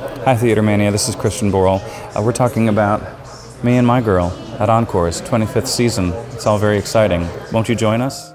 Hi, TheaterMania. This is Christian Borle. Uh, we're talking about Me and My Girl at Encore's 25th season. It's all very exciting. Won't you join us?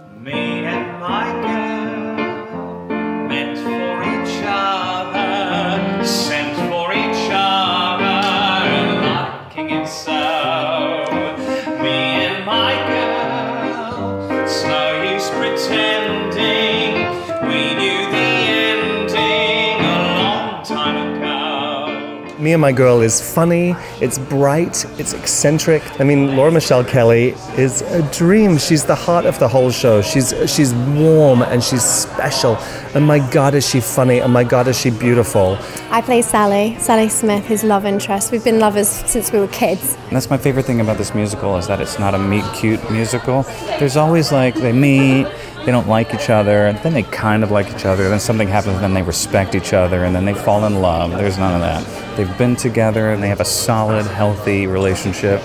Me and My Girl is funny, it's bright, it's eccentric. I mean, Laura Michelle Kelly is a dream. She's the heart of the whole show. She's she's warm and she's special. And my God, is she funny? And my God, is she beautiful? I play Sally, Sally Smith, his love interest. We've been lovers since we were kids. And that's my favorite thing about this musical is that it's not a meet cute musical. There's always like they meet, they don't like each other, then they kind of like each other, then something happens, and then they respect each other, and then they fall in love. There's none of that. They've been together and they have a solid, healthy relationship.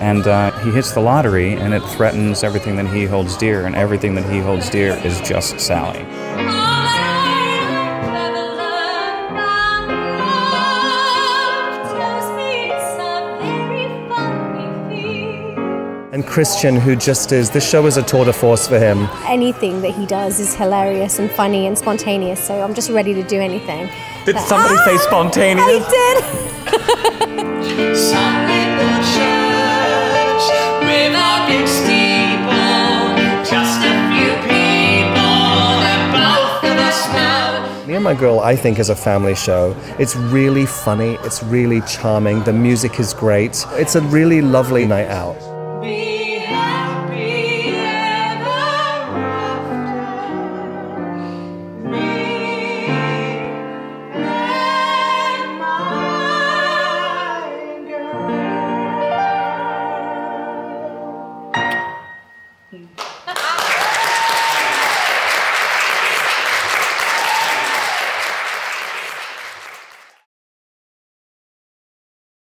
And uh, he hits the lottery, and it threatens everything that he holds dear, and everything that he holds dear is just Sally. And Christian, who just is, this show is a tour de force for him. Anything that he does is hilarious and funny and spontaneous, so I'm just ready to do anything. Did But- somebody say Ah! spontaneous? I did! Some little church without big steeple, just a few people, and both of us know. Me and My Girl, I think, is a family show. It's really funny, it's really charming, the music is great. It's a really lovely night out.